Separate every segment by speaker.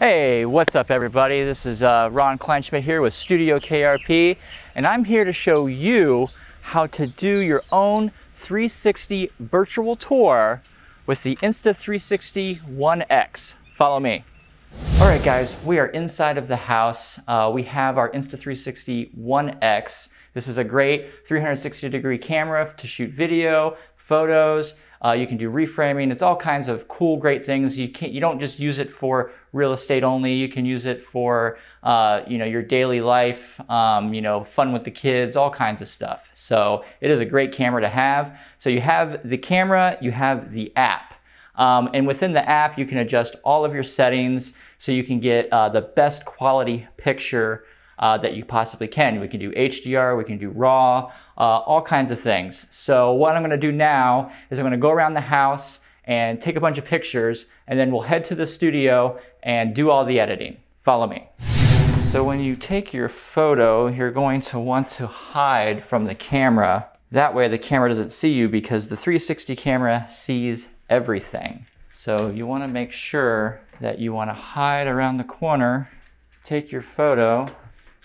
Speaker 1: Hey, what's up everybody? This is uh, Ron Kleinschmidt here with Studio KRP, and I'm here to show you how to do your own 360 virtual tour with the Insta360 One X. Follow me. All right guys, we are inside of the house. Uh, we have our Insta360 One X. This is a great 360 degree camera to shoot video, photos, uh, you can do reframing. It's all kinds of cool, great things. You can't, you don't just use it for real estate only. You can use it for, uh, you know, your daily life, um, you know, fun with the kids, all kinds of stuff. So it is a great camera to have. So you have the camera, you have the app. Um, and within the app, you can adjust all of your settings so you can get uh, the best quality picture uh, that you possibly can. We can do HDR, we can do RAW, uh, all kinds of things. So what I'm gonna do now is I'm gonna go around the house and take a bunch of pictures and then we'll head to the studio and do all the editing. Follow me. So when you take your photo, you're going to want to hide from the camera. That way the camera doesn't see you because the 360 camera sees everything. So you wanna make sure that you wanna hide around the corner, take your photo,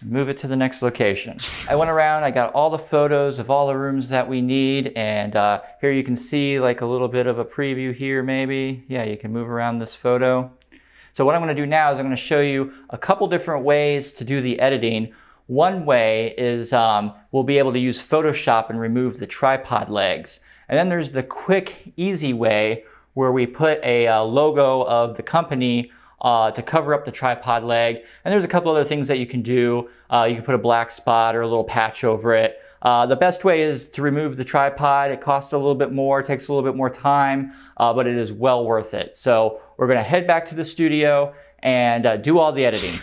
Speaker 1: move it to the next location. I went around, I got all the photos of all the rooms that we need, and uh, here you can see like a little bit of a preview here maybe. Yeah, you can move around this photo. So what I'm gonna do now is I'm gonna show you a couple different ways to do the editing. One way is um, we'll be able to use Photoshop and remove the tripod legs. And then there's the quick, easy way where we put a uh, logo of the company uh, to cover up the tripod leg. And there's a couple other things that you can do. Uh, you can put a black spot or a little patch over it. Uh, the best way is to remove the tripod. It costs a little bit more, takes a little bit more time, uh, but it is well worth it. So we're gonna head back to the studio and uh, do all the editing.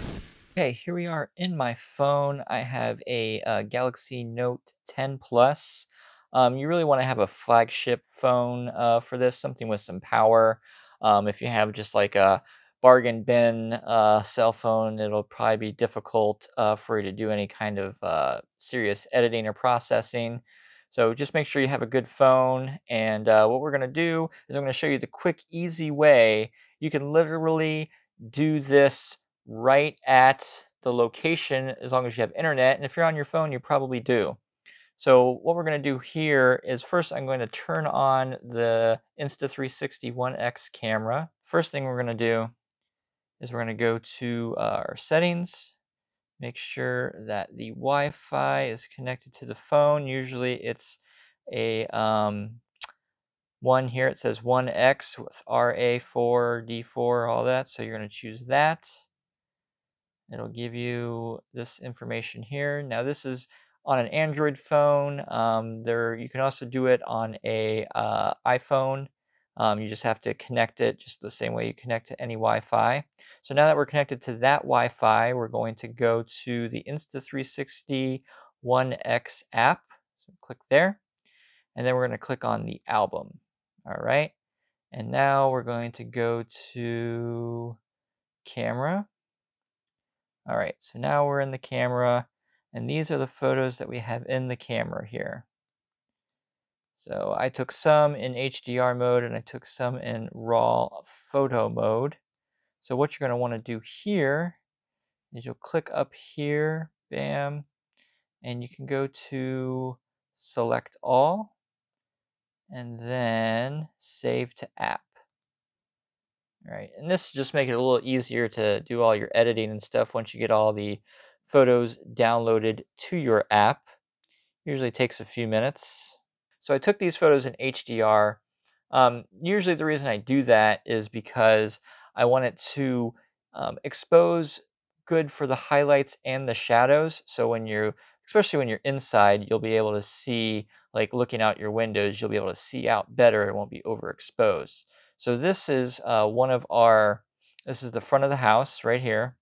Speaker 1: Okay, here we are in my phone. I have a uh, Galaxy Note 10 Plus. Um, you really want to have a flagship phone uh, for this, something with some power. Um, if you have just like a bargain bin uh, cell phone, it'll probably be difficult uh, for you to do any kind of uh, serious editing or processing. So just make sure you have a good phone. And uh, what we're going to do is I'm going to show you the quick, easy way. You can literally do this right at the location as long as you have internet. And if you're on your phone, you probably do. So what we're going to do here is first I'm going to turn on the Insta360 One X camera. First thing we're going to do is we're going to go to uh, our settings, make sure that the Wi-Fi is connected to the phone. Usually it's a um, one here. It says 1X with RA4, D4, all that. So you're going to choose that. It'll give you this information here. Now this is on an Android phone. Um, there, you can also do it on a uh, iPhone. Um, you just have to connect it just the same way you connect to any Wi-Fi. So now that we're connected to that Wi-Fi, we're going to go to the Insta360 One X app. So click there, and then we're going to click on the album. All right, and now we're going to go to camera. All right, so now we're in the camera, and these are the photos that we have in the camera here. So I took some in HDR mode and I took some in raw photo mode. So what you're going to want to do here is you'll click up here, bam, and you can go to select all and then save to app. All right, and this just make it a little easier to do all your editing and stuff once you get all the photos downloaded to your app. Usually takes a few minutes. So I took these photos in HDR. Um, usually the reason I do that is because I want it to um, expose good for the highlights and the shadows. So when you're, especially when you're inside, you'll be able to see, like looking out your windows, you'll be able to see out better. It won't be overexposed. So this is uh, one of our, this is the front of the house right here.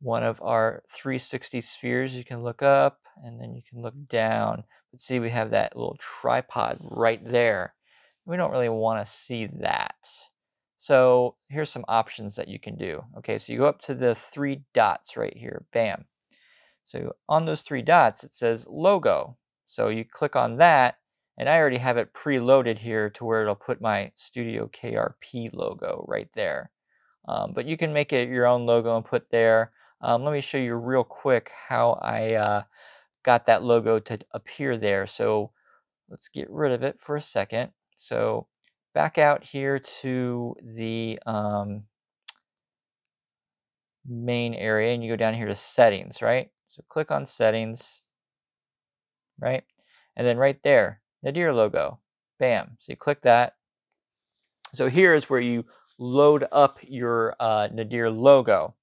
Speaker 1: One of our 360 spheres you can look up and then you can look down. See, we have that little tripod right there. We don't really want to see that. So here's some options that you can do. Okay, so you go up to the three dots right here, bam. So on those three dots, it says logo. So you click on that, and I already have it preloaded here to where it'll put my Studio KRP logo right there. Um, but you can make it your own logo and put there. Um, let me show you real quick how I uh, got that logo to appear there. So let's get rid of it for a second. So back out here to the um, main area and you go down here to settings, right? So click on settings, right? And then right there, Nadir logo, bam. So you click that. So here is where you load up your uh, Nadir logo.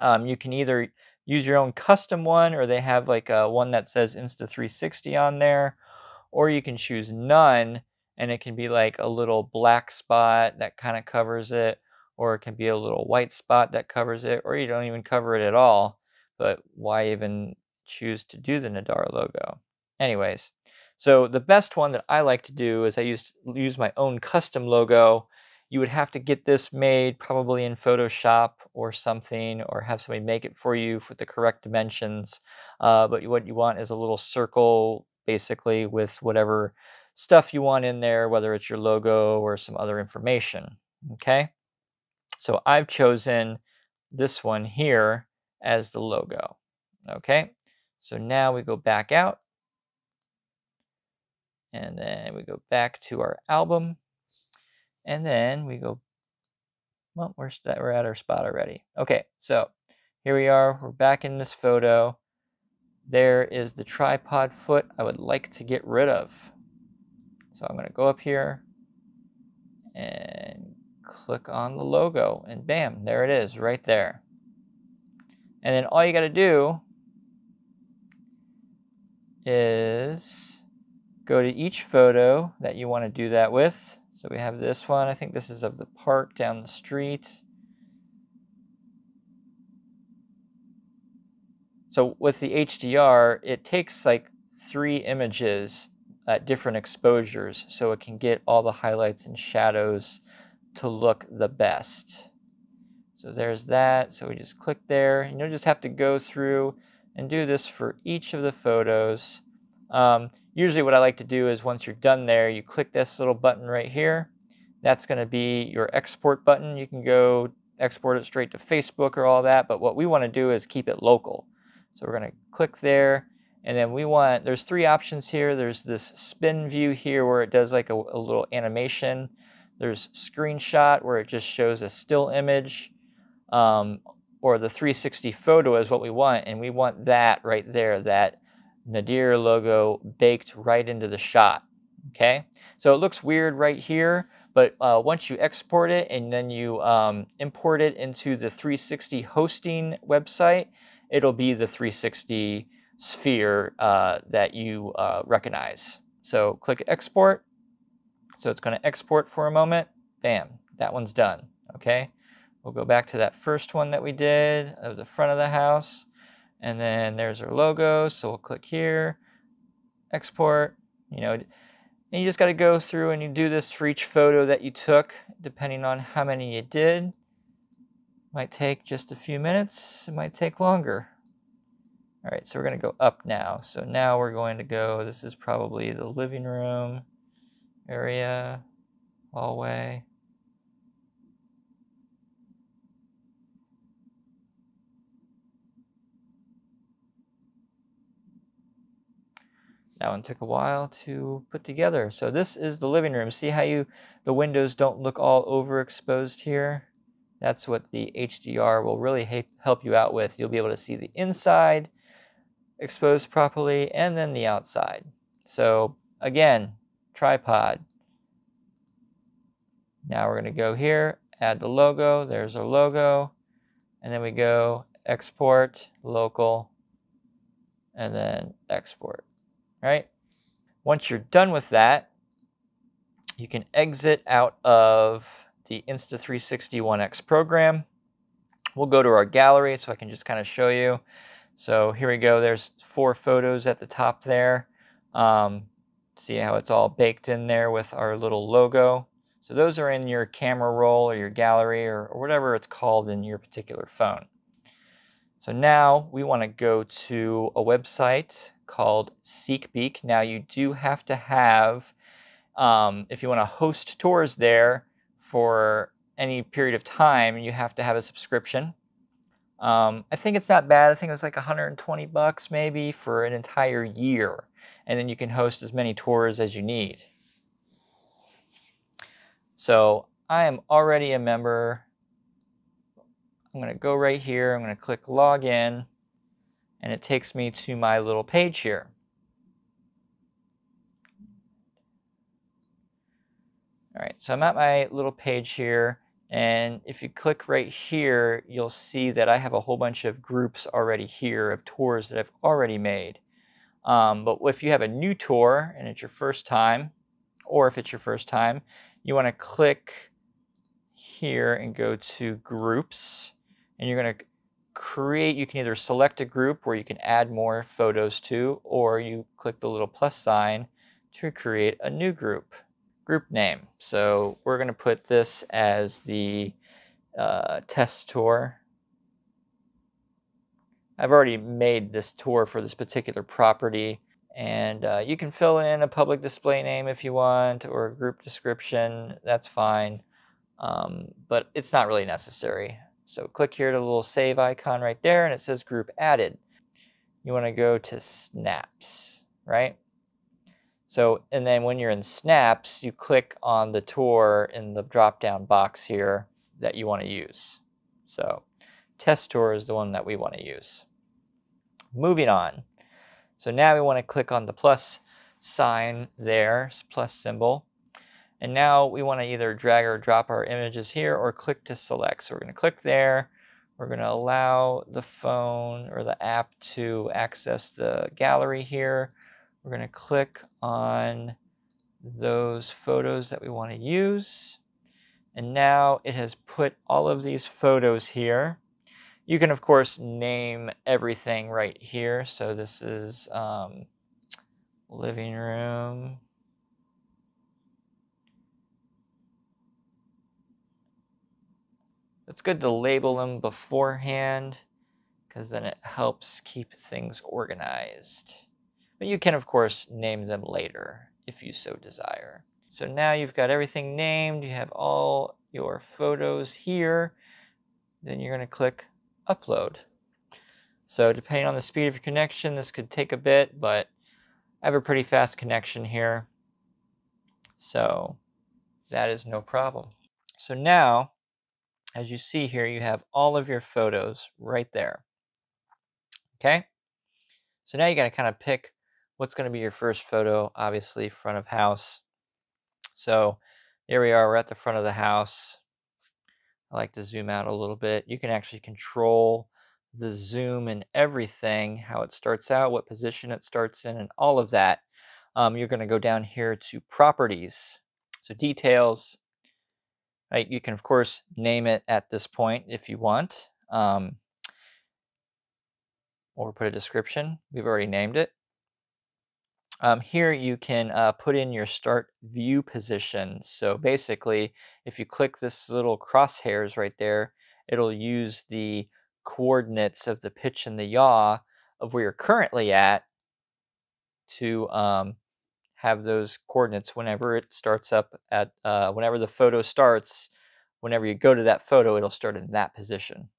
Speaker 1: Um, you can either use your own custom one or they have like a, one that says Insta360 on there or you can choose none and it can be like a little black spot that kind of covers it or it can be a little white spot that covers it or you don't even cover it at all but why even choose to do the Nadir logo? Anyways so the best one that I like to do is I use use my own custom logo. You would have to get this made probably in Photoshop or something, or have somebody make it for you with the correct dimensions. Uh, but what you want is a little circle, basically, with whatever stuff you want in there, whether it's your logo or some other information. Okay, so I've chosen this one here as the logo. Okay, so now we go back out, and then we go back to our album and then we go, well, we're, we're at our spot already. Okay, so here we are. We're back in this photo. There is the tripod foot I would like to get rid of. So I'm going to go up here and click on the logo and bam, there it is right there. And then all you got to do is go to each photo that you want to do that with so we have this one. I think this is of the park down the street. So with the HDR, it takes like three images at different exposures so it can get all the highlights and shadows to look the best. So there's that. So we just click there. And you'll just have to go through and do this for each of the photos. Um, usually what I like to do is once you're done there, you click this little button right here. That's going to be your export button. You can go export it straight to Facebook or all that, but what we want to do is keep it local. So we're going to click there, and then we want, there's three options here. There's this spin view here where it does like a, a little animation. There's screenshot where it just shows a still image, um, or the 360 photo is what we want, and we want that right there, that Nadir logo baked right into the shot. Okay, so it looks weird right here, but uh, once you export it and then you um, import it into the 360 hosting website, it'll be the 360 sphere uh, that you uh, recognize. So click export. So it's going to export for a moment. Bam, that one's done. Okay, we'll go back to that first one that we did of the front of the house. And then there's our logo. So we'll click here, export. You know, and you just got to go through and you do this for each photo that you took, depending on how many you did. Might take just a few minutes, it might take longer. All right, so we're going to go up now. So now we're going to go, this is probably the living room area, hallway. That one took a while to put together. So this is the living room. See how you the windows don't look all overexposed here? That's what the HDR will really help you out with. You'll be able to see the inside exposed properly and then the outside. So again, tripod. Now we're going to go here, add the logo. There's our logo. And then we go export, local, and then export right? Once you're done with that, you can exit out of the Insta360 One X program. We'll go to our gallery so I can just kind of show you. So here we go. There's four photos at the top there. Um, see how it's all baked in there with our little logo. So those are in your camera roll or your gallery or, or whatever it's called in your particular phone. So now we want to go to a website called SeekBeak. Now you do have to have, um, if you want to host tours there for any period of time, you have to have a subscription. Um, I think it's not bad. I think it was like 120 bucks maybe for an entire year. And then you can host as many tours as you need. So I am already a member. I'm going to go right here. I'm going to click login. And it takes me to my little page here. All right, so I'm at my little page here. And if you click right here, you'll see that I have a whole bunch of groups already here of tours that I've already made. Um, but if you have a new tour and it's your first time, or if it's your first time, you want to click here and go to groups. And you're going to create, you can either select a group where you can add more photos to, or you click the little plus sign to create a new group group name. So we're going to put this as the uh, test tour. I've already made this tour for this particular property and uh, you can fill in a public display name if you want or a group description, that's fine, um, but it's not really necessary. So click here to the little save icon right there and it says group added. You want to go to snaps, right? So, and then when you're in snaps, you click on the tour in the drop down box here that you want to use. So test tour is the one that we want to use. Moving on. So now we want to click on the plus sign there, plus symbol. And now we want to either drag or drop our images here or click to select. So we're going to click there. We're going to allow the phone or the app to access the gallery here. We're going to click on those photos that we want to use. And now it has put all of these photos here. You can, of course, name everything right here. So this is um, living room. It's good to label them beforehand because then it helps keep things organized. But you can, of course, name them later if you so desire. So now you've got everything named. You have all your photos here. Then you're going to click Upload. So depending on the speed of your connection, this could take a bit, but I have a pretty fast connection here. So that is no problem. So now, as you see here, you have all of your photos right there. Okay? So now you got to kind of pick what's going to be your first photo, obviously front of house. So there we are, we're at the front of the house. I like to zoom out a little bit. You can actually control the zoom and everything, how it starts out, what position it starts in, and all of that. Um, you're going to go down here to properties. So details, right? You can, of course, name it at this point if you want, um, or put a description. We've already named it. Um, here you can uh, put in your start view position. So basically, if you click this little crosshairs right there, it'll use the coordinates of the pitch and the yaw of where you're currently at to um, have those coordinates whenever it starts up at, uh, whenever the photo starts, whenever you go to that photo, it'll start in that position.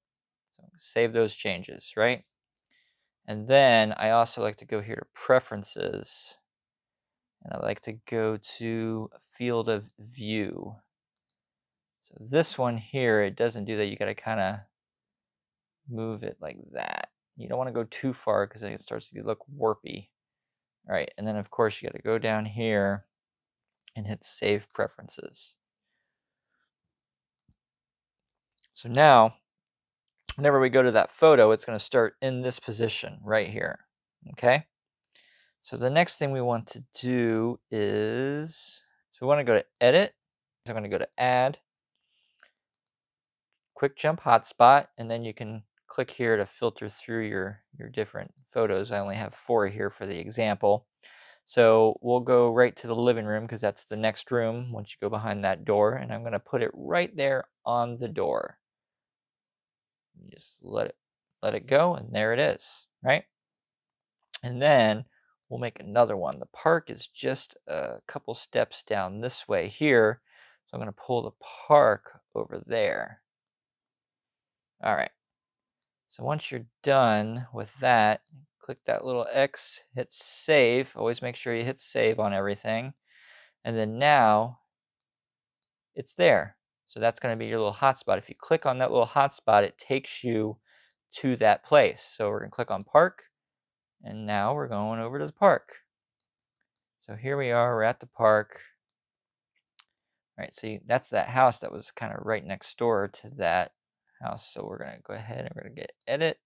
Speaker 1: So save those changes, right? And then I also like to go here to preferences. And I like to go to field of view. So this one here, it doesn't do that. You got to kind of move it like that. You don't want to go too far because then it starts to look warpy. All right, and then of course you got to go down here and hit Save Preferences. So now whenever we go to that photo, it's going to start in this position right here. Okay. So the next thing we want to do is, so we want to go to edit. So I'm going to go to add, quick jump hotspot, and then you can click here to filter through your, your different photos. I only have four here for the example. So we'll go right to the living room because that's the next room once you go behind that door. And I'm going to put it right there on the door. Just let it let it go and there it is, right? And then we'll make another one. The park is just a couple steps down this way here. So I'm going to pull the park over there. All right. So once you're done with that, click that little X, hit save. Always make sure you hit save on everything. And then now it's there. So that's going to be your little hotspot. If you click on that little hotspot, it takes you to that place. So we're going to click on park. And now we're going over to the park. So here we are, we're at the park. All right, see, that's that house that was kind of right next door to that house. So we're going to go ahead and we're going to get edit,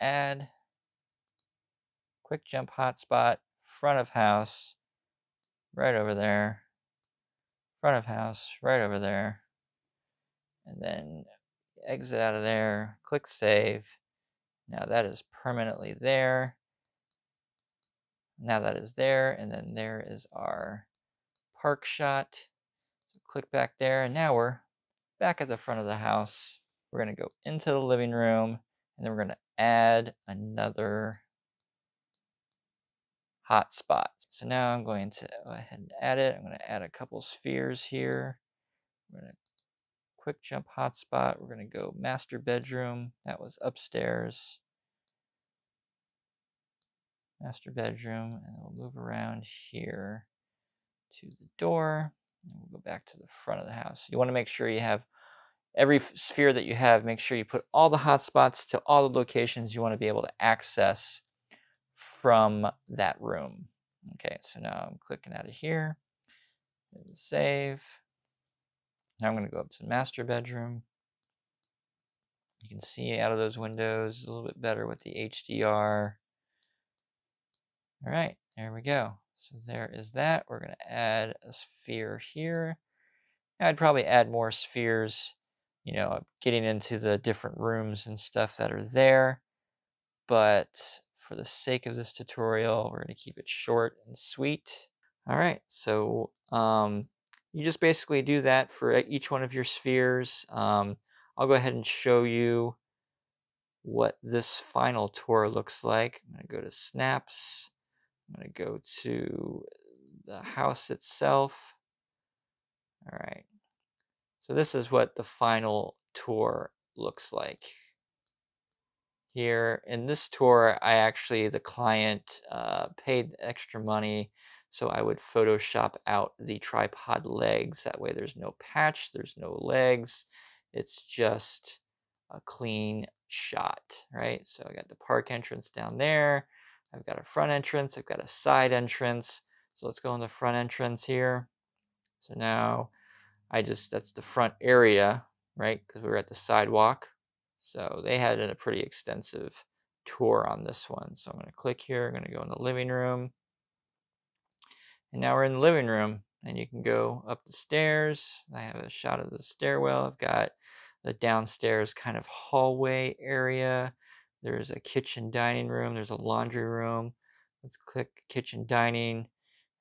Speaker 1: add, quick jump hotspot, front of house, right over there, front of house, right over there. And then exit out of there, click save. Now that is permanently there. Now that is there, and then there is our park shot. So click back there, and now we're back at the front of the house. We're going to go into the living room, and then we're going to add another hotspot. So now I'm going to go ahead and add it. I'm going to add a couple spheres here. We're going to quick jump hotspot. We're going to go master bedroom. That was upstairs. Master bedroom. And we'll move around here to the door. And we'll go back to the front of the house. You want to make sure you have every sphere that you have, make sure you put all the hotspots to all the locations you want to be able to access from that room. Okay, so now I'm clicking out of here. Save. Now I'm going to go up to master bedroom. You can see out of those windows a little bit better with the HDR. All right, there we go. So there is that. We're going to add a sphere here. I'd probably add more spheres, you know, getting into the different rooms and stuff that are there. But for the sake of this tutorial, we're going to keep it short and sweet. All right, so um, you just basically do that for each one of your spheres. Um, I'll go ahead and show you what this final tour looks like. I'm going to go to snaps. I'm going to go to the house itself. All right. So this is what the final tour looks like. Here in this tour, I actually, the client uh, paid extra money so I would Photoshop out the tripod legs. That way there's no patch, there's no legs. It's just a clean shot, right? So I got the park entrance down there. I've got a front entrance. I've got a side entrance. So let's go in the front entrance here. So now I just, that's the front area, right? Because we were at the sidewalk. So they had a pretty extensive tour on this one. So I'm going to click here. I'm going to go in the living room. And now we're in the living room and you can go up the stairs. I have a shot of the stairwell. I've got the downstairs kind of hallway area. There's a kitchen dining room. There's a laundry room. Let's click kitchen dining.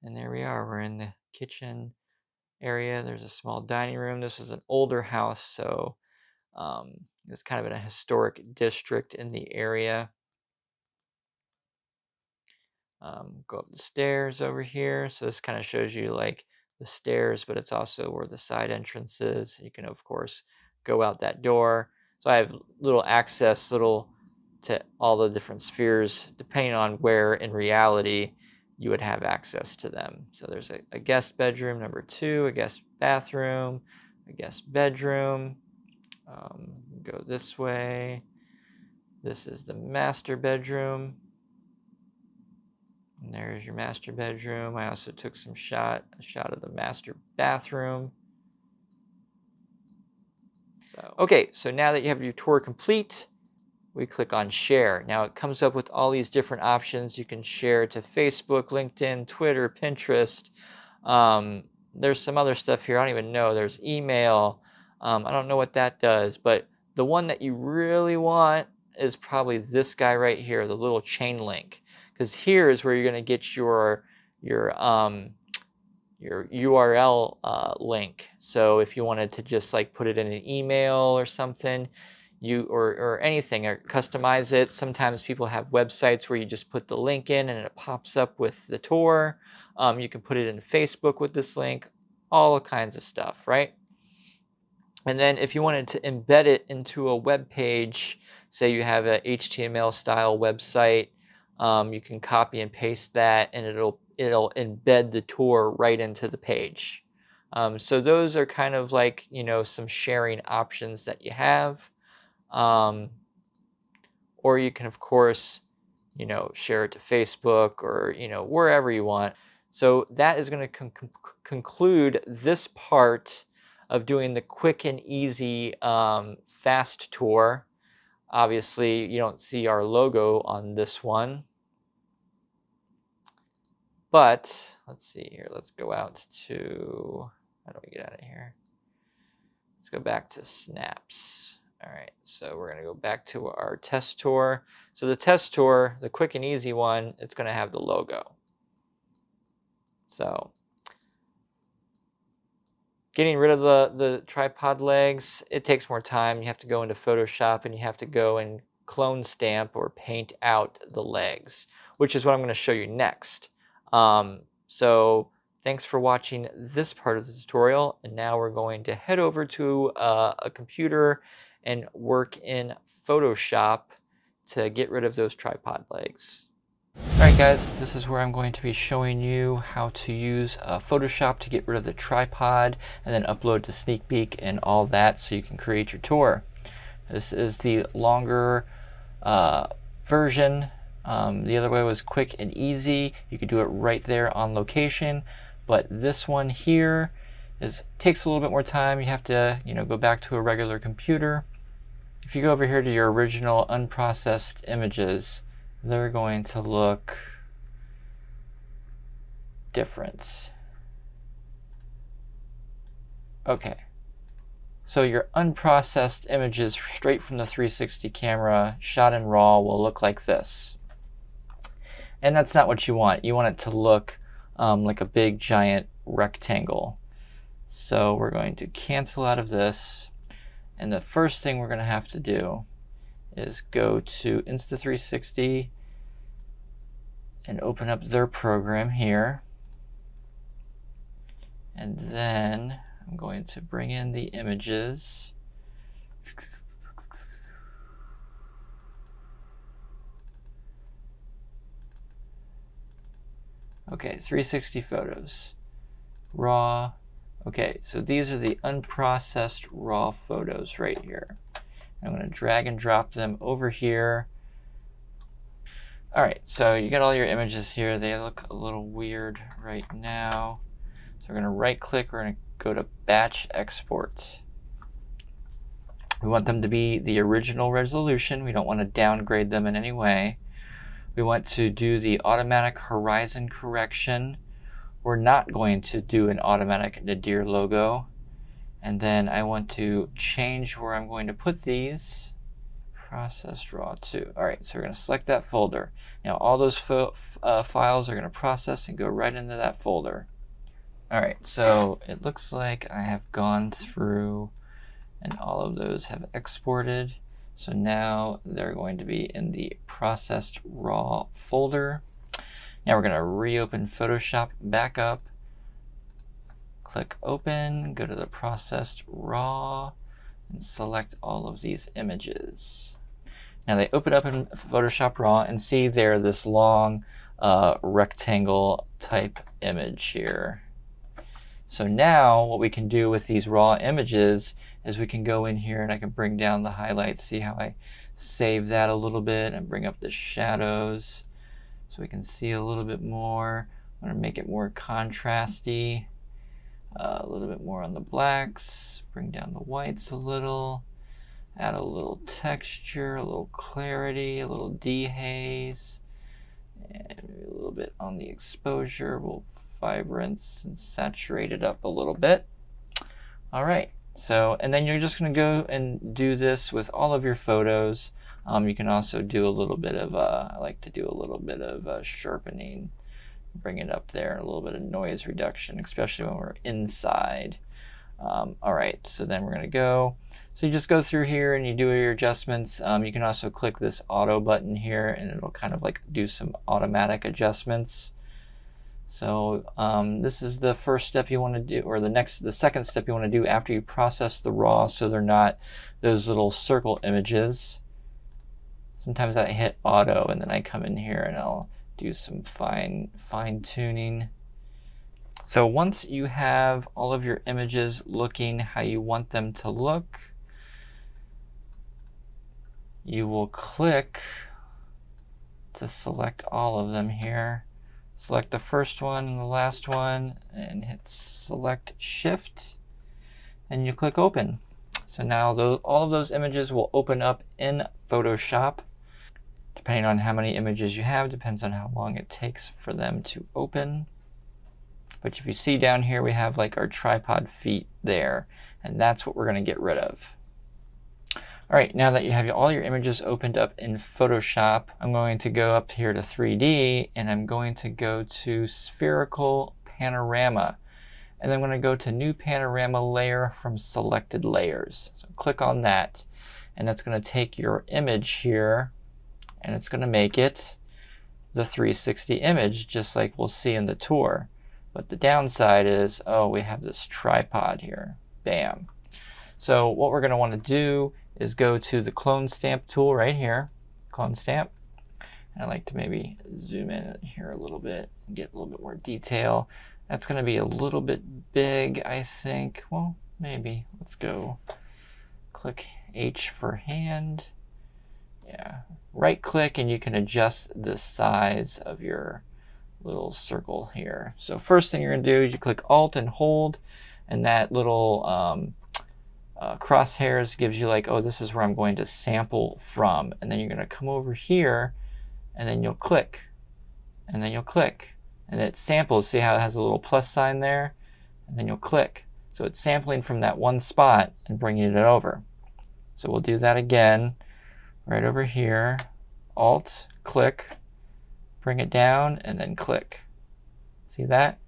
Speaker 1: And there we are. We're in the kitchen area. There's a small dining room. This is an older house, so um, it's kind of in a historic district in the area. Um, go up the stairs over here. So this kind of shows you like the stairs, but it's also where the side entrance is. You can, of course, go out that door. So I have little access, little to all the different spheres, depending on where in reality you would have access to them. So there's a, a guest bedroom number two, a guest bathroom, a guest bedroom. Um, go this way. This is the master bedroom. And there's your master bedroom. I also took some shot, a shot of the master bathroom. So, okay, so now that you have your tour complete, we click on share. Now it comes up with all these different options. You can share to Facebook, LinkedIn, Twitter, Pinterest. Um, there's some other stuff here I don't even know. There's email. Um, I don't know what that does, but the one that you really want is probably this guy right here, the little chain link because here is where you're going to get your your um, your URL uh, link. So if you wanted to just like put it in an email or something, you or or anything or customize it. Sometimes people have websites where you just put the link in and it pops up with the tour. Um, you can put it in Facebook with this link. All kinds of stuff, right? And then if you wanted to embed it into a web page, say you have a HTML style website, um, you can copy and paste that and it'll it'll embed the tour right into the page. Um, so those are kind of like, you know, some sharing options that you have. Um, or you can, of course, you know, share it to Facebook or, you know, wherever you want. So that is going to con conclude this part of doing the quick and easy um, fast tour. Obviously, you don't see our logo on this one. But let's see here. Let's go out to, how do we get out of here? Let's go back to snaps. All right, so we're going to go back to our test tour. So the test tour, the quick and easy one, it's going to have the logo. So getting rid of the, the tripod legs, it takes more time. You have to go into Photoshop and you have to go and clone stamp or paint out the legs, which is what I'm going to show you next. Um, so thanks for watching this part of the tutorial. And now we're going to head over to uh, a computer and work in Photoshop to get rid of those tripod legs. Alright guys, this is where I'm going to be showing you how to use uh, Photoshop to get rid of the tripod and then upload to SeekBeak and all that so you can create your tour. This is the longer uh, version. Um, the other way was quick and easy. You could do it right there on location. But this one here is takes a little bit more time. You have to you know go back to a regular computer. If you go over here to your original unprocessed images, they're going to look different. Okay. So your unprocessed images straight from the 360 camera shot in RAW will look like this. And that's not what you want. You want it to look um, like a big giant rectangle. So we're going to cancel out of this. And the first thing we're going to have to do is go to Insta360 and open up their program here. And then I'm going to bring in the images. Okay, 360 photos. Raw. Okay, so these are the unprocessed raw photos right here. I'm to drag and drop them over here. All right, so you got all your images here. They look a little weird right now. So we're going to right click, we're to go to batch export. We want them to be the original resolution. We don't want to downgrade them in any way. We want to do the automatic horizon correction. We're not going to do an automatic nadir logo. And then I want to change where I'm going to put these. Processed raw 2. Alright, so we're going to select that folder. Now all those uh, files are going to process and go right into that folder. Alright, so it looks like I have gone through and all of those have exported. So now they're going to be in the processed raw folder. Now we're going to reopen Photoshop back up click open, go to the processed raw, and select all of these images. Now they open up in Photoshop RAW and see there this long uh, rectangle type image here. So now what we can do with these raw images is we can go in here and I can bring down the highlights, see how I save that a little bit and bring up the shadows so we can see a little bit more. I'm to make it more contrasty. Uh, a little bit more on the blacks, bring down the whites a little, add a little texture, a little clarity, a little dehaze, and a little bit on the exposure. We'll vibrance and saturate it up a little bit. All right, so, and then you're just gonna go and do this with all of your photos. Um, you can also do a little bit of, uh, I like to do a little bit of uh, sharpening bring it up there, a little bit of noise reduction, especially when we're inside. Um, all right, so then we're gonna go. So you just go through here and you do your adjustments. Um, you can also click this auto button here and it'll kind of like do some automatic adjustments. So um, this is the first step you want to do, or the next, the second step you want to do after you process the raw so they're not those little circle images. Sometimes I hit auto and then I come in here and I'll do some fine, fine tuning. So once you have all of your images looking how you want them to look, you will click to select all of them here. Select the first one and the last one and hit select shift and you click open. So now those, all of those images will open up in Photoshop. Depending on how many images you have, depends on how long it takes for them to open. But if you see down here, we have like our tripod feet there, and that's what we're going to get rid of. All right, now that you have all your images opened up in Photoshop, I'm going to go up here to 3D and I'm going to go to spherical panorama. And I'm going to go to new panorama layer from selected layers. So click on that and that's going to take your image here and it's going to make it the 360 image just like we'll see in the tour. But the downside is, oh, we have this tripod here. Bam. So what we're going to want to do is go to the clone stamp tool right here, clone stamp. And I like to maybe zoom in here a little bit and get a little bit more detail. That's going to be a little bit big, I think. Well, maybe. Let's go click H for hand. Yeah, right click and you can adjust the size of your little circle here. So first thing you're going to do is you click Alt and hold and that little um, uh, crosshairs gives you like, oh, this is where I'm going to sample from. And then you're going to come over here and then you'll click and then you'll click and it samples. See how it has a little plus sign there? And then you'll click. So it's sampling from that one spot and bringing it over. So we'll do that again right over here. Alt, click, bring it down, and then click. See that?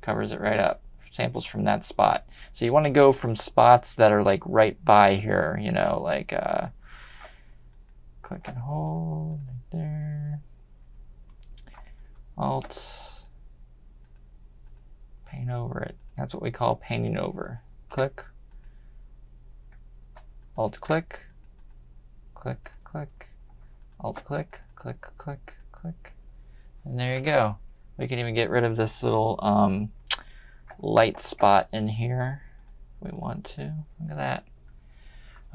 Speaker 1: Covers it right up samples from that spot. So you want to go from spots that are like right by here, you know, like uh, click and hold right there. Alt, paint over it. That's what we call painting over. Click, Alt click, click, click, Alt click, click, click, click. And there you go. We can even get rid of this little um, light spot in here we want to. Look at that.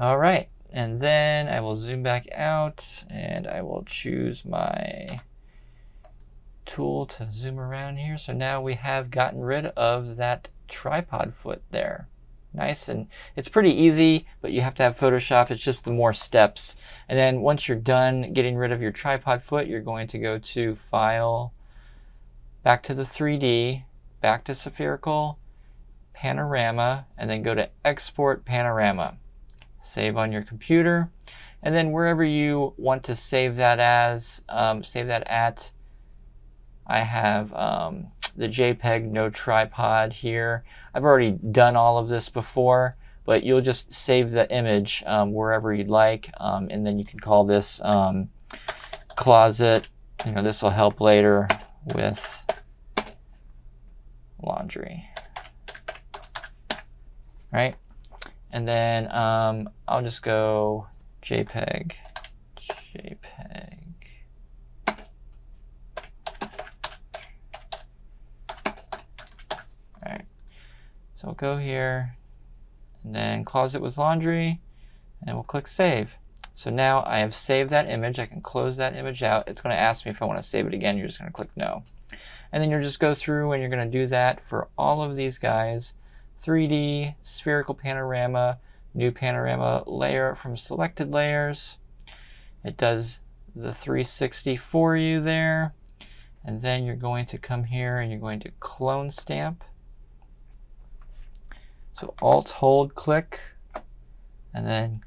Speaker 1: All right, and then I will zoom back out and I will choose my tool to zoom around here. So now we have gotten rid of that tripod foot there. Nice, and it's pretty easy, but you have to have Photoshop. It's just the more steps. And then once you're done getting rid of your tripod foot, you're going to go to File, back to the 3D, back to spherical, panorama, and then go to export panorama. Save on your computer, and then wherever you want to save that as, um, save that at. I have um, the JPEG no tripod here. I've already done all of this before, but you'll just save the image um, wherever you'd like, um, and then you can call this um, closet. You know, this will help later with laundry. Right? And then um, I'll just go JPEG, JPEG. Alright, so we'll go here and then closet with laundry and we'll click save. So now I have saved that image. I can close that image out. It's going to ask me if I want to save it again. You're just going to click no. And then you'll just go through and you're going to do that for all of these guys. 3D, spherical panorama, new panorama layer from selected layers. It does the 360 for you there. And then you're going to come here and you're going to clone stamp. So Alt hold click and then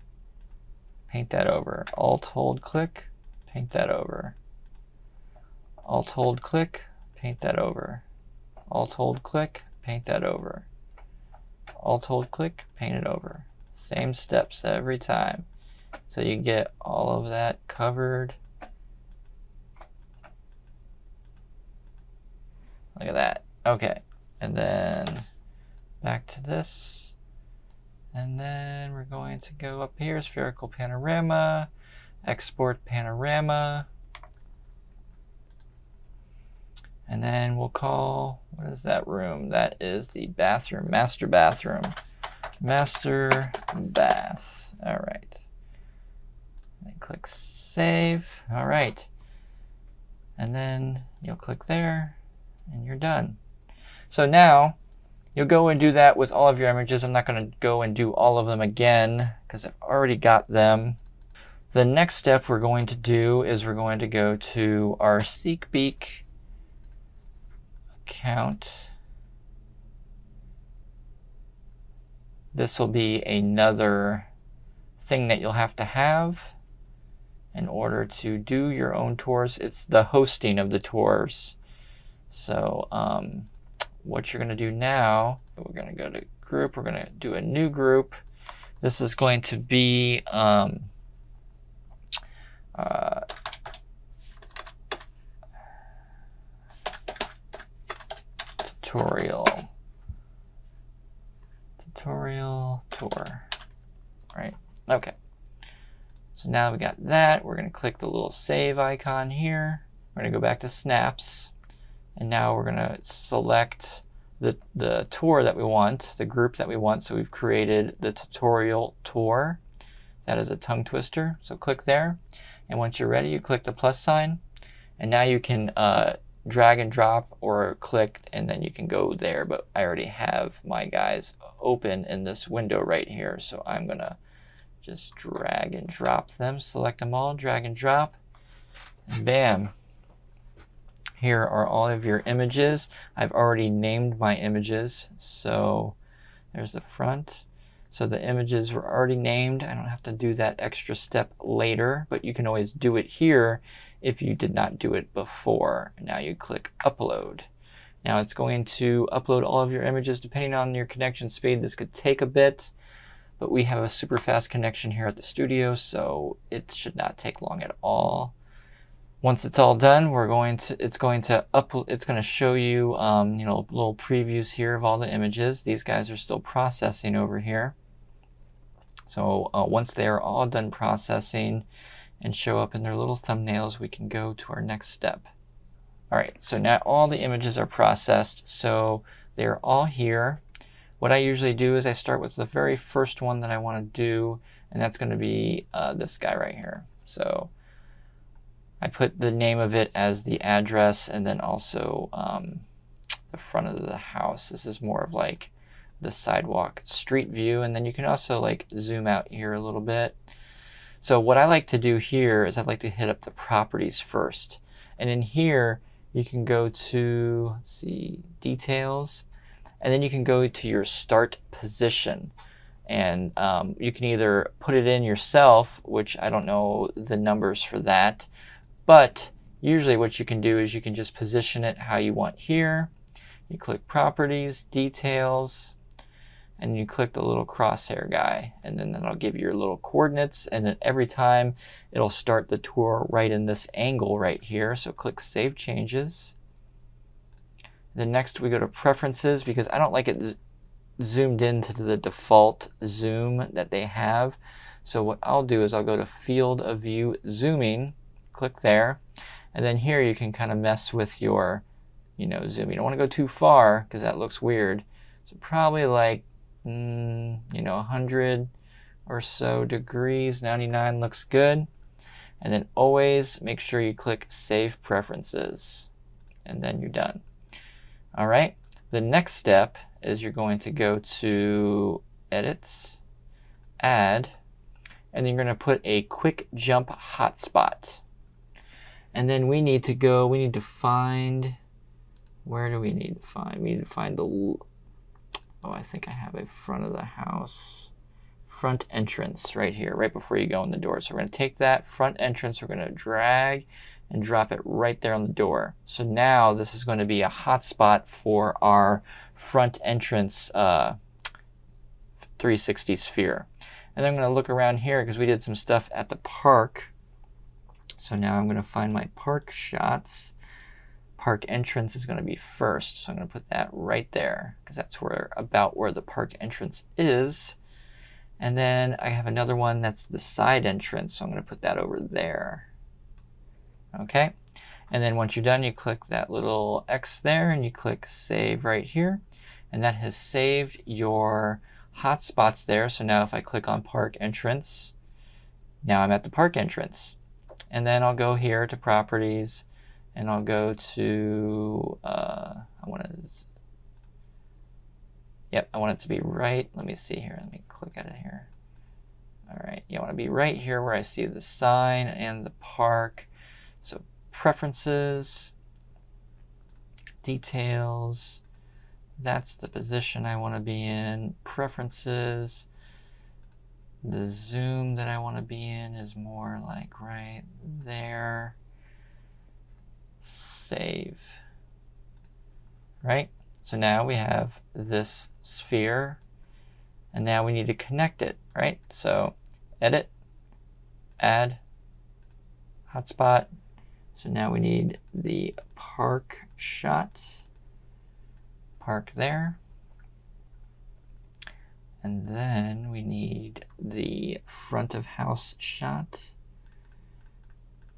Speaker 1: paint that over. Alt hold click, paint that over. Alt hold click, paint that over. Alt hold click, paint that over. Alt hold click, paint it over. Same steps every time. So you get all of that covered. Look at that. Okay. And then back to this. And then we're going to go up here, spherical panorama, export panorama. And then we'll call, what is that room? That is the bathroom, master bathroom. Master bath. All right. And click save. All right. And then you'll click there and you're done. So now you'll go and do that with all of your images. I'm not going to go and do all of them again because I've already got them. The next step we're going to do is we're going to go to our SeekBeak account. This will be another thing that you'll have to have in order to do your own tours. It's the hosting of the tours. So um, what you're going to do now, we're going to go to group. We're going to do a new group. This is going to be um, uh, tutorial. Tutorial tour right? Okay. So now we got that. We're going to click the little save icon here. We're going to go back to snaps and now we're going to select the, the tour that we want, the group that we want. So we've created the tutorial tour. That is a tongue twister. So click there. And once you're ready, you click the plus sign. And now you can uh, drag and drop or click and then you can go there. But I already have my guys open in this window right here. So I'm going to just drag and drop them, select them all, drag and drop, and bam, here are all of your images. I've already named my images. So there's the front. So the images were already named. I don't have to do that extra step later, but you can always do it here if you did not do it before. Now you click upload. Now it's going to upload all of your images depending on your connection speed. This could take a bit, but we have a super fast connection here at the studio, so it should not take long at all. Once it's all done, we're going to it's going to up it's going to show you um, you know little previews here of all the images. These guys are still processing over here. So uh, once they are all done processing and show up in their little thumbnails, we can go to our next step. All right, so now all the images are processed. So they're all here. What I usually do is I start with the very first one that I want to do, and that's going to be uh, this guy right here. So I put the name of it as the address and then also um, the front of the house. This is more of like the sidewalk street view. And then you can also like zoom out here a little bit. So what I like to do here is I'd like to hit up the properties first. And in here, you can go to, let's see, details, and then you can go to your start position. And um, you can either put it in yourself, which I don't know the numbers for that, but usually what you can do is you can just position it how you want here. You click properties, details, and you click the little crosshair guy. And then that'll give you your little coordinates. And then every time it'll start the tour right in this angle right here. So click save changes. Then next we go to preferences because I don't like it zoomed into the default zoom that they have. So what I'll do is I'll go to field of view zooming click there. And then here you can kind of mess with your, you know, zoom. You don't want to go too far because that looks weird. So probably like, mm, you know, 100 or so degrees. 99 looks good. And then always make sure you click Save Preferences. And then you're done. All right. The next step is you're going to go to Edits, Add, and then you're going to put a quick jump hotspot. And then we need to go, we need to find, where do we need to find? We need to find the, oh, I think I have a front of the house, front entrance right here, right before you go in the door. So we're to take that front entrance, we're going to drag and drop it right there on the door. So now this is going to be a hotspot for our front entrance uh, 360 sphere. And I'm going to look around here because we did some stuff at the park so now I'm going to find my park shots. park entrance is going to be first. So I'm to put that right there because that's where about where the park entrance is. And then I have another one that's the side entrance. So I'm going to put that over there. Okay. And then once you're done, you click that little X there and you click save right here. And that has saved your hotspots there. So now if I click on park entrance, now I'm at the park entrance. And then I'll go here to properties and I'll go to, uh, I want to, yep, I want it to be right. Let me see here. Let me click out of here. All right, you want to be right here where I see the sign and the park. So preferences, details, that's the position I want to be in. Preferences, the zoom that I want to be in is more like right there. Save. Right? So now we have this sphere and now we need to connect it, right? So edit, add, hotspot. So now we need the park shot, park there. And then we need the front of house shot,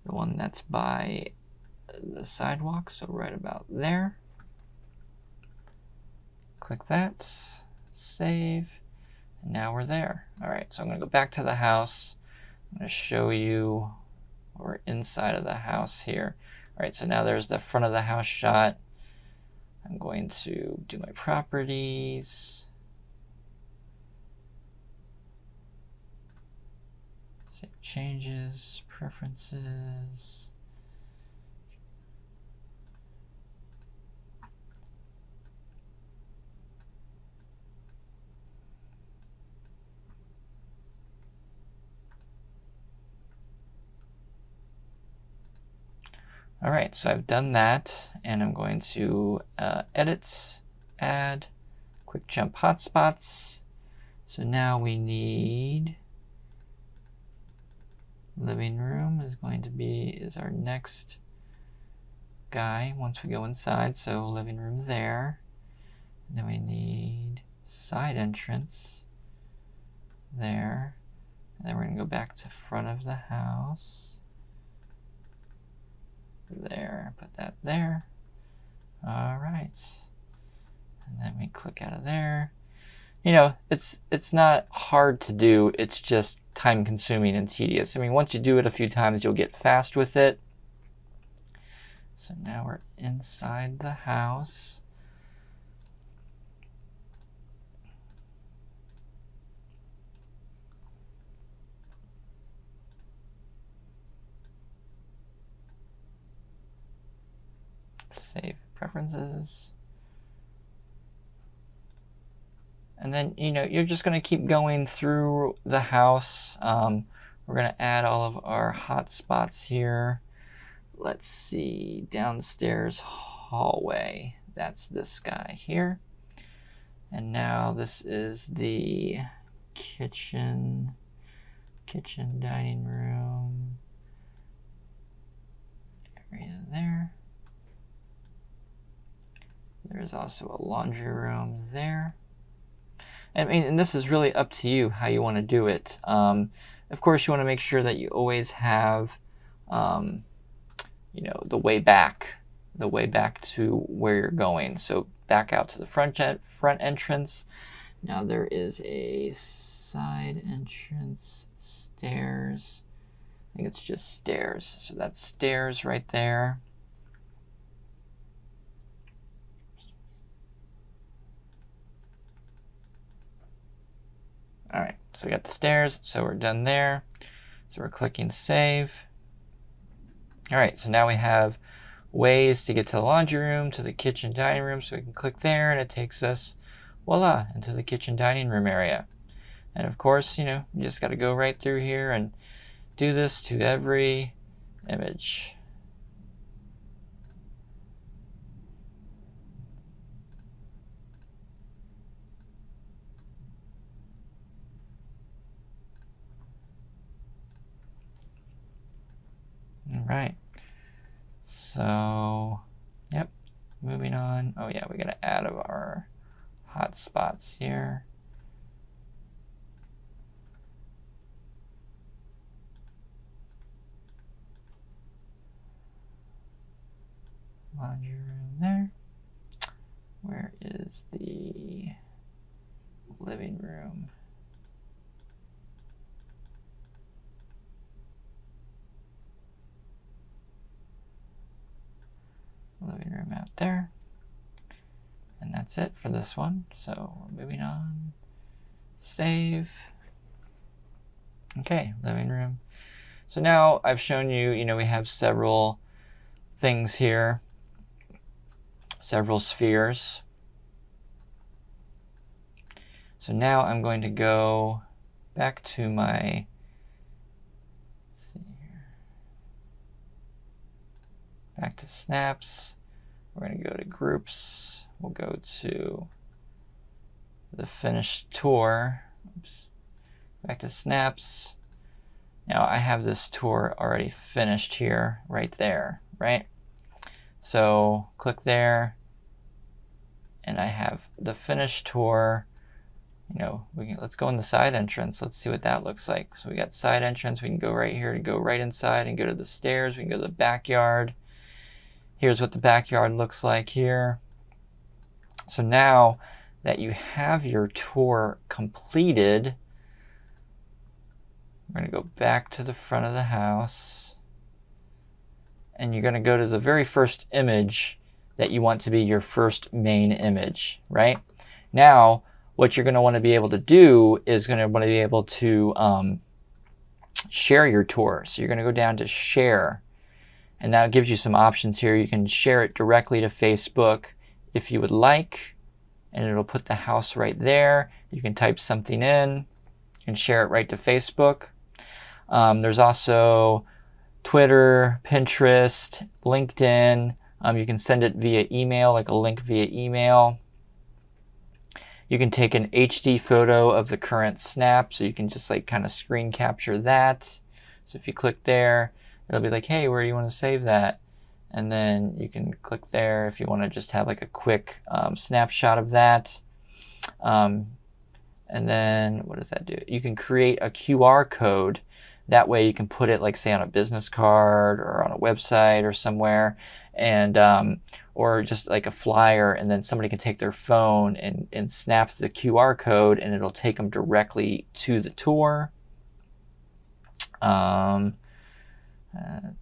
Speaker 1: the one that's by the sidewalk, so right about there. Click that, save, and now we're there. All right, so I'm gonna go back to the house. I'm gonna show you we're inside of the house here. All right, so now there's the front of the house shot. I'm going to do my properties. Save changes, preferences. All right, so I've done that, and I'm going to uh, edit, add, quick jump hotspots. So now we need living room is going to be is our next guy once we go inside. So living room there. And then we need side entrance there. And then we're going to go back to front of the house there, put that there. All right. And then we click out of there. You know, it's it's not hard to do. It's just time consuming and tedious. I mean, once you do it a few times, you'll get fast with it. So now we're inside the house. save preferences. And then, you know, you're just going to keep going through the house. Um, we're going to add all of our hot spots here. Let's see, downstairs hallway. That's this guy here. And now this is the kitchen, kitchen dining room area there. There's also a laundry room there. I mean, and this is really up to you how you want to do it. Um, of course, you want to make sure that you always have, um, you know, the way back, the way back to where you're going. So back out to the front front entrance. Now there is a side entrance, stairs. I think it's just stairs. So that's stairs right there. All right, so we got the stairs, so we're done there. So we're clicking save. All right, so now we have ways to get to the laundry room, to the kitchen dining room, so we can click there and it takes us, voila, into the kitchen dining room area. And of course, you know, you just got to go right through here and do this to every image. All right. So, yep. moving on. Oh yeah, we gotta add of our hotspots here. Laundry room there. Where is the living room? Living room out there. And that's it for this one. So moving on. Save. Okay, living room. So now I've shown you, you know, we have several things here, several spheres. So now I'm going to go back to my back to snaps. We're going to go to groups. We'll go to the finished tour. Oops. Back to snaps. Now I have this tour already finished here, right there, right? So click there, and I have the finished tour. You know, we can, let's go in the side entrance. Let's see what that looks like. So we got side entrance. We can go right here to go right inside and go to the stairs. We can go to the backyard. Here's what the backyard looks like here. So now that you have your tour completed, we're going to go back to the front of the house. And you're going to go to the very first image that you want to be your first main image, right? Now, what you're going to want to be able to do is going to want to be able to um, share your tour. So you're going to go down to share and now it gives you some options here. You can share it directly to Facebook if you would like, and it'll put the house right there. You can type something in and share it right to Facebook. Um, there's also Twitter, Pinterest, LinkedIn. Um, you can send it via email, like a link via email. You can take an HD photo of the current snap, so you can just like kind of screen capture that. So if you click there, it'll be like, hey, where do you want to save that? And then you can click there if you want to just have like a quick um, snapshot of that. Um, and then what does that do? You can create a QR code. That way you can put it like say on a business card or on a website or somewhere and um, or just like a flyer and then somebody can take their phone and, and snap the QR code and it'll take them directly to the tour. Um,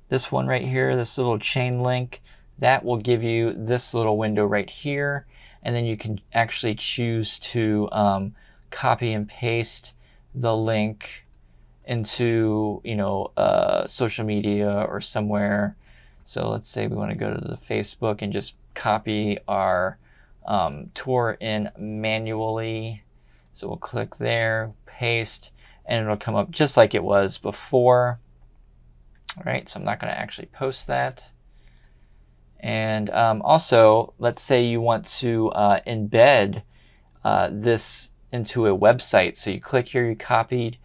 Speaker 1: this one right here, this little chain link, that will give you this little window right here. And then you can actually choose to um, copy and paste the link into, you know, uh, social media or somewhere. So let's say we want to go to the Facebook and just copy our um, tour in manually. So we'll click there, paste, and it'll come up just like it was before. All right, so I'm not going to actually post that. And um, also, let's say you want to uh, embed uh, this into a website. So you click here, you copied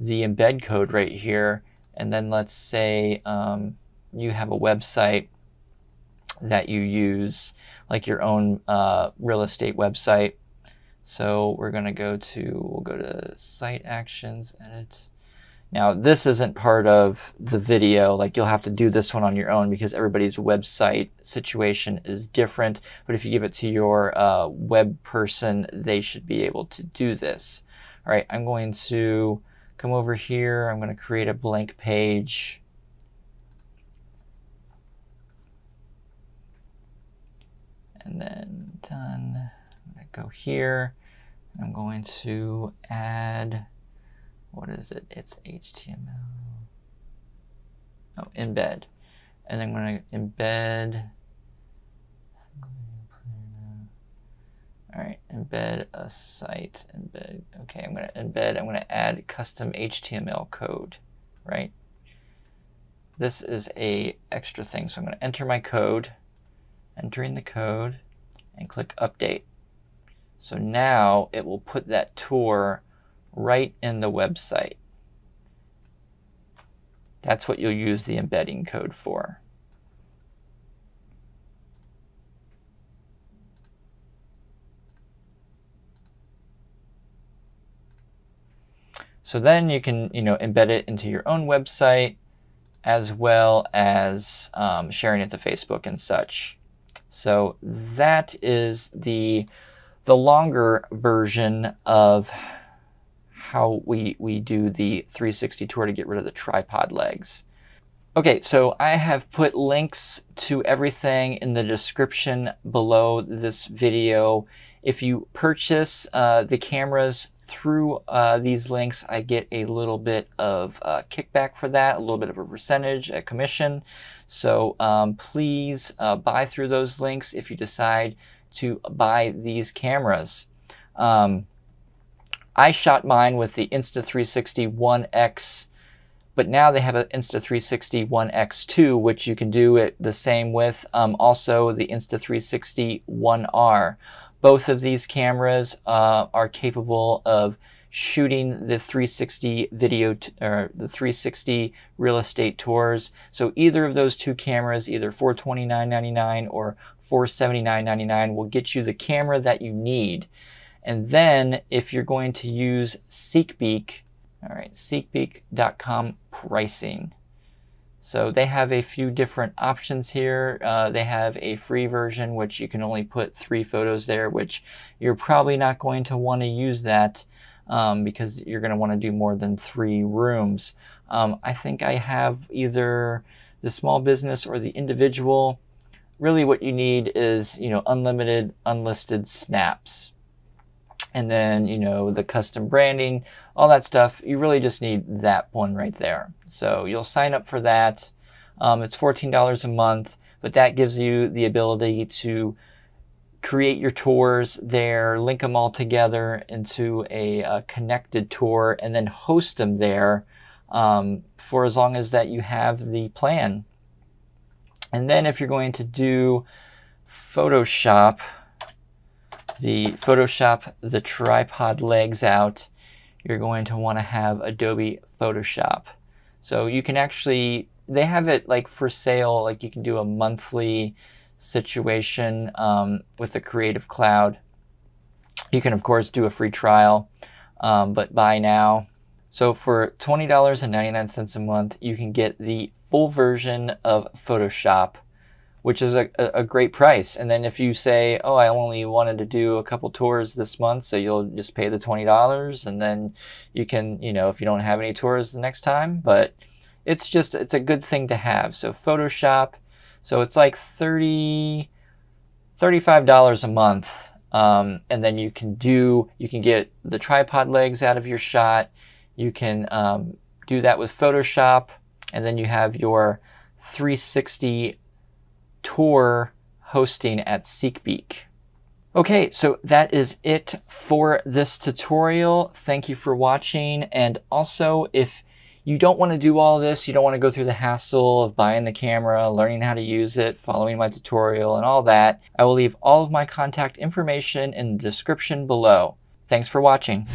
Speaker 1: the embed code right here, and then let's say um, you have a website that you use, like your own uh, real estate website. So we're going to go to, we'll go to Site Actions, Edit. Now, this isn't part of the video, like you'll have to do this one on your own because everybody's website situation is different, but if you give it to your uh, web person, they should be able to do this. All right, I'm going to come over here, I'm going to create a blank page. And then done, I'm going to go here, I'm going to add what is it? It's HTML. Oh, embed. And I'm going to embed. All right, embed a site, embed. Okay, I'm going to embed, I'm to add custom HTML code, right? This is a extra thing. So I'm going to enter my code, entering the code, and click update. So now it will put that tour right in the website. That's what you'll use the embedding code for. So then you can you know embed it into your own website as well as um, sharing it to Facebook and such. So that is the the longer version of how we, we do the 360 tour to get rid of the tripod legs. Okay, so I have put links to everything in the description below this video. If you purchase uh, the cameras through uh, these links, I get a little bit of uh, kickback for that, a little bit of a percentage, a commission. So um, please uh, buy through those links if you decide to buy these cameras. Um, I shot mine with the Insta360 One X, but now they have an Insta360 One X2, which you can do it the same with. Um, also, the Insta360 One R. Both of these cameras uh, are capable of shooting the 360 video or the 360 real estate tours. So either of those two cameras, either 429.99 or 479.99 will get you the camera that you need. And then if you're going to use SeekBeak, all right, SeekBeak.com pricing. So they have a few different options here. Uh, they have a free version, which you can only put three photos there, which you're probably not going to want to use that um, because you're going to want to do more than three rooms. Um, I think I have either the small business or the individual. Really what you need is, you know, unlimited, unlisted snaps. And then, you know, the custom branding, all that stuff. You really just need that one right there. So you'll sign up for that. Um, it's $14 a month, but that gives you the ability to create your tours there, link them all together into a, a connected tour, and then host them there um, for as long as that you have the plan. And then if you're going to do Photoshop, the Photoshop the tripod legs out, you're going to want to have Adobe Photoshop. So you can actually, they have it like for sale, like you can do a monthly situation um, with the Creative Cloud. You can, of course, do a free trial, um, but buy now. So for $20.99 a month, you can get the full version of Photoshop, which is a, a, great price. And then if you say, oh, I only wanted to do a couple tours this month, so you'll just pay the $20 and then you can, you know, if you don't have any tours the next time, but it's just, it's a good thing to have. So Photoshop, so it's like 30 $35 a month. Um, and then you can do, you can get the tripod legs out of your shot. You can um, do that with Photoshop. And then you have your 360 tour hosting at SeekBeak. Okay, so that is it for this tutorial. Thank you for watching. And also, if you don't want to do all this. You don't want to go through the hassle of buying the camera, learning how to use it, following my tutorial, and all that. I will leave all of my contact information in the description below. Thanks for watching.